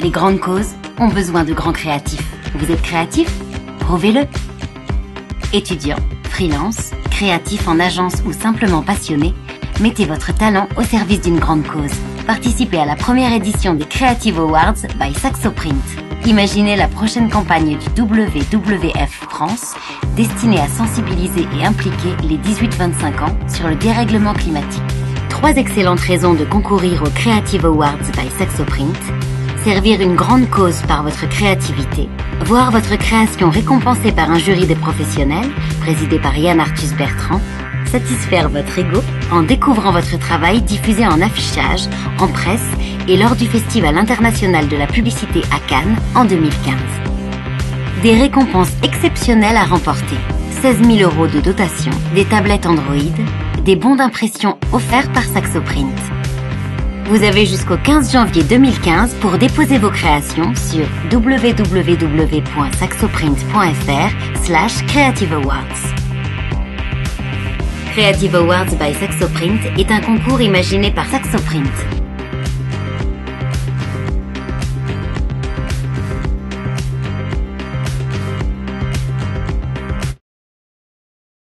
Les grandes causes ont besoin de grands créatifs. Vous êtes créatif? Prouvez-le. Étudiant, freelance, créatif en agence ou simplement passionné, mettez votre talent au service d'une grande cause. Participez à la première édition des Creative Awards by Saxoprint. Imaginez la prochaine campagne du WWF France destinée à sensibiliser et impliquer les 18-25 ans sur le dérèglement climatique. Trois excellentes raisons de concourir aux Creative Awards by Saxoprint. Servir une grande cause par votre créativité. Voir votre création récompensée par un jury de professionnels, présidé par Yann Arthus Bertrand. Satisfaire votre ego en découvrant votre travail diffusé en affichage, en presse et lors du Festival international de la publicité à Cannes en 2015. Des récompenses exceptionnelles à remporter. 16 000 euros de dotation, des tablettes Android, des bons d'impression offerts par Saxoprint. Vous avez jusqu'au 15 janvier 2015 pour déposer vos créations sur www.saxoprint.fr slash Creative Awards. Creative Awards by Saxoprint est un concours imaginé par Saxoprint